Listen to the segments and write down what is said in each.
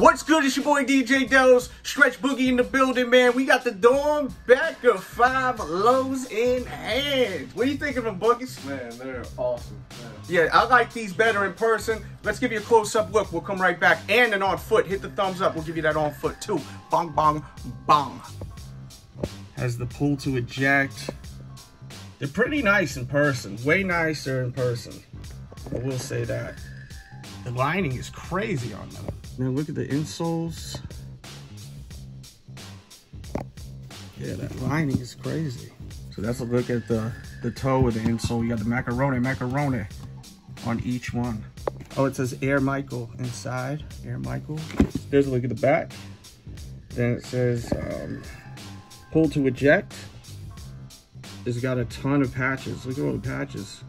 What's good? It's your boy DJ Delz, Stretch Boogie in the building, man. We got the Dawn back of five lows in hand. What do you think of them, Boogies? Man, they're awesome. Man. Yeah, I like these better in person. Let's give you a close-up look. We'll come right back. And an on foot. Hit the thumbs up. We'll give you that on foot too. Bong, bong, bong. Has the pull to eject. They're pretty nice in person. Way nicer in person. I will say that. The lining is crazy on them. Now look at the insoles. Yeah, that lining is crazy. So that's a look at the, the toe with the insole. You got the macaroni, macaroni on each one. Oh, it says Air Michael inside. Air Michael. There's a look at the back. Then it says um, pull to eject. It's got a ton of patches. Look at all the patches.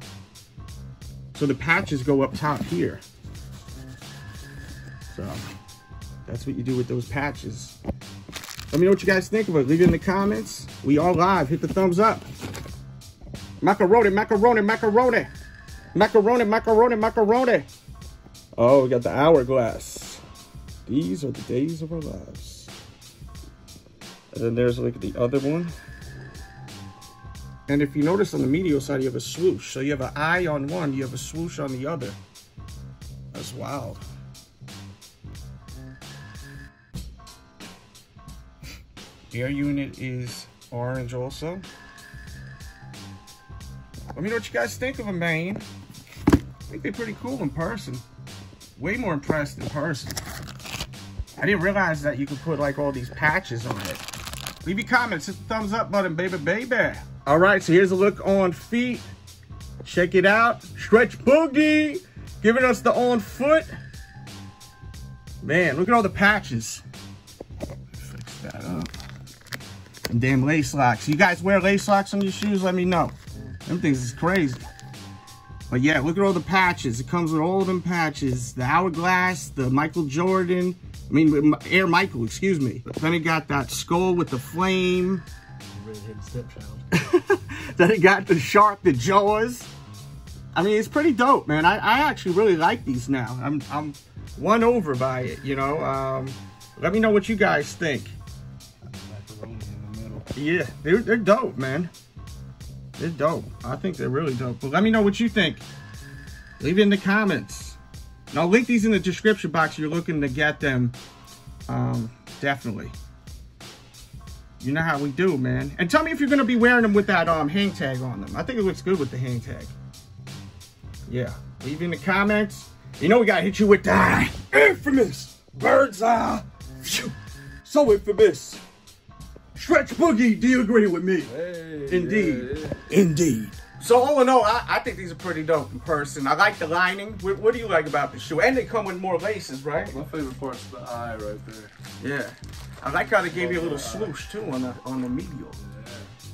So the patches go up top here. That's what you do with those patches. Let me know what you guys think of it. Leave it in the comments. We all live. Hit the thumbs up. Macaroni, macaroni, macaroni. Macaroni, macaroni, macaroni. Oh, we got the hourglass. These are the days of our lives. And then there's like the other one. And if you notice on the medial side, you have a swoosh. So you have an eye on one, you have a swoosh on the other. That's wild. Air unit is orange also. Let me know what you guys think of them, man. I think they're pretty cool in person. Way more impressed in person. I didn't realize that you could put like all these patches on it. Leave your comments, hit the thumbs up button, baby, baby. All right, so here's a look on feet. Check it out. Stretch Boogie giving us the on foot. Man, look at all the patches. Fix that up. Damn lace locks. You guys wear lace locks on your shoes? Let me know. Them things is crazy. But yeah, look at all the patches. It comes with all of them patches. The Hourglass, the Michael Jordan, I mean, Air Michael, excuse me. Then it got that skull with the flame. then it got the shark, the jaws. I mean, it's pretty dope, man. I, I actually really like these now. I'm, I'm won over by it, you know. Um, let me know what you guys think. Yeah, they're, they're dope, man. They're dope. I think they're really dope. But let me know what you think. Leave it in the comments. And I'll link these in the description box if you're looking to get them. Um, definitely. You know how we do, man. And tell me if you're going to be wearing them with that um, hang tag on them. I think it looks good with the hang tag. Yeah. Leave in the comments. You know we got to hit you with that infamous bird's eye. So infamous. Stretch Boogie, do you agree with me? Hey, Indeed. yeah, yeah. Indeed. So all in all, I, I, think these are pretty dope in person. I like the lining. What, what, do you like about the shoe? And they come with more laces, right? My favorite part is the eye right there. Yeah. I like how they gave you a little swoosh too on the on the medial.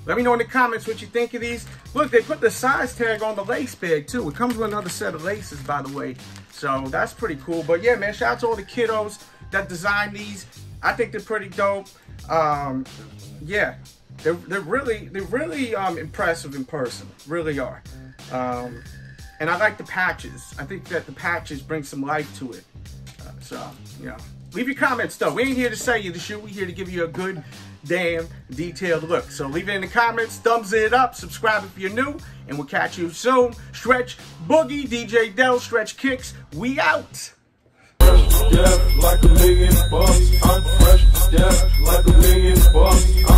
Let me know in the comments what you think of these. Look, they put the size tag on the lace bag too. It comes with another set of laces, by the way. So that's pretty cool. But yeah, man, shout out to all the kiddos that designed these. I think they're pretty dope. Um, yeah, they're, they're really they're really um, impressive in person, really are. Um, and I like the patches. I think that the patches bring some life to it. Uh, so yeah, leave your comments though. We ain't here to sell you the shoe. We're here to give you a good, damn detailed look. So leave it in the comments, thumbs it up, subscribe if you're new, and we'll catch you soon. Stretch Boogie, DJ Dell, Stretch Kicks. We out. Yeah, like a million bucks. I'm fresh, yeah, like a million bucks. I'm